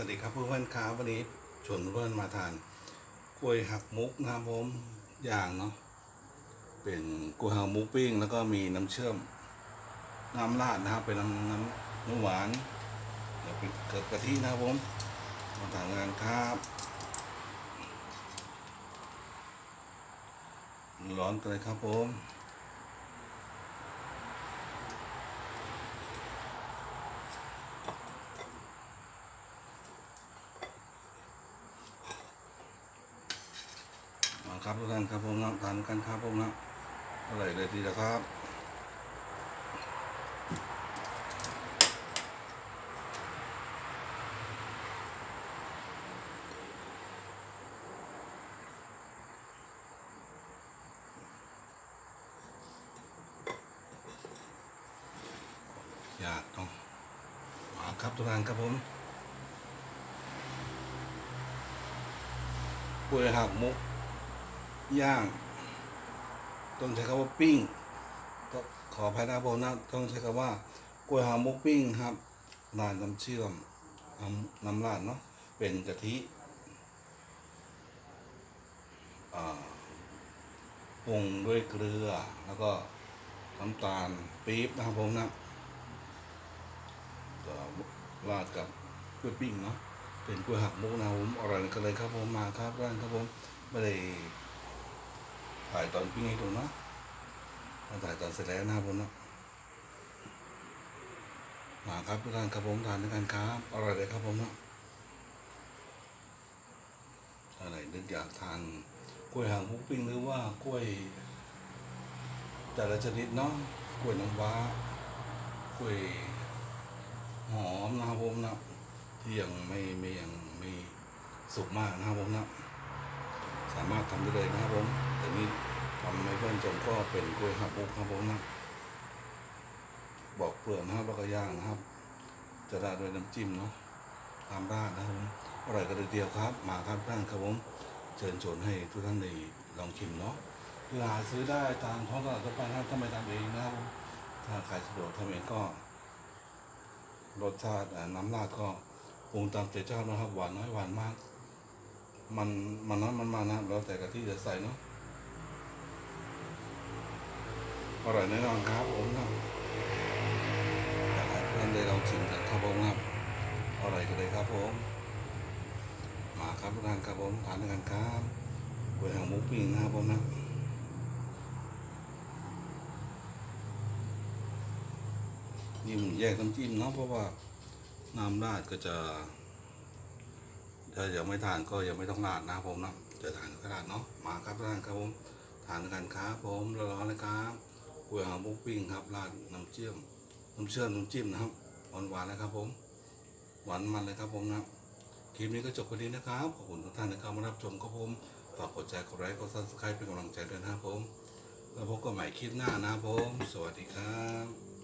วัสดีครับเพื่อนๆครับวันนี้ชวนเพื่อนมาทานกล้วยหักมุกนะครับผมอย่างเนาะเป็นกล้วยหักมุกปิ้งแล้วก็มีน้ำเชื่อมน้ำราดนะครับเป็นน้ำน้ำน้ำหวานเดี๋ยวเป็นเกิดกะทินะครับผมมาทานกันครับร้อนกันเลยครับผม ครับทุกท่านครับผมนะทานกันครับผมนะอร่อยเลยทีเดียวครับอยากเนาะมาครับทุกท่านครับผมกล้ยหักมุก ย่าง ต้องใช้คำว่าปิ้งก็ขออภัยนะผมนะต้องใช้คำว่ากล้วยหางมุกปิ้งครับราดน้ำเชื่อมน้ำน้ำราดเนาะเป็นกะทิปรุงด้วยเกลือ แล้วก็น้ำตาลปี๊บนะครับผมนะก็ราดกับกล้วยปิ้งเนาะเป็นกล้วยหักมุกนะครับผมอร่อยกันเลยครับผมมาครับร้านครับผมไม่ได้ ถ่ายตอนปิ้งให้ดูเนาะมาถ่ายตอนเสร็จแล้วนะครับผมเนาะมาครับทุกท่านครับผมทานด้วยกันครับอร่อยเลยครับผมเนาะอะไรนึกอยากทานกล้วยหางมุกปิ้งหรือว่ากล้วย แต่ละชนิดเนาะกล้วยน้ำว้ากล้วยหอมนะครับผมเนาะที่ยังไม่ไม่ยังไม่สุกมากนะครับผมเนาะามารถทำได้เลยนะครับผมแต่นี่ทำให้เพื่อนชมก็เป็นกล้วยหักมุกครับผมนะบอกเปลือกนะครับแล้วก็ย่างนะครับ จะราดด้วยน้ำจิ้มเนาะตามราดนะครับผมอร่อยกันเลยเดียวครับ มาครับท่านครับผมเชิญชวนให้ทุกท่านได้ลองชิมเนาะคือหาซื้อได้ตามท้องตลาดทั่วไปนะครับถ้าไม่ทำเองนะครับถ้าใครสะดวกทำเองก็รสชาติน้ำราดก็ปรุงตามใจชอบนะครับ หวานน้อยหวานมาก มันมันน้อยมันมานะแล้วแต่กะทิจะใส่เนาะอร่อยแน่นอนครับผมนะอยากให้เพื่อนได้ลองชิมกันครับผมครับอร่อยกันเลยครับผม มาครับทุกท่านครับผมทานด้วยกันครับก๋วยเตี๋ยวหมูปิ้งนะครับผมนะยิ่งแยกน้ำจิ้มเนาะเพราะว่าน้ำราดก็จะ ถ้ายังไม่ทานก็ยังไม่ต้องราดนะผมนะจะทานก็ราดเนาะมาครับท่านครับผมทานกันครับผมร้อนๆเลยครับกล้วยหางมุกปิ้งครับราดน้ำเชื่อมน้ำเชื่อมน้ำจิ้มนะครับหวานๆนะครับผมหวานมันเลยครับผมนะคลิปนี้ก็จบพอดีนะครับขอบคุณทุกท่านนะครับมารับชมครับผมฝากกดแชร์กดไลค์กด subscribe เป็นกำลังใจด้วยนะครับผม แล้วพบกันใหม่คลิปหน้านะครับผม สวัสดีครับ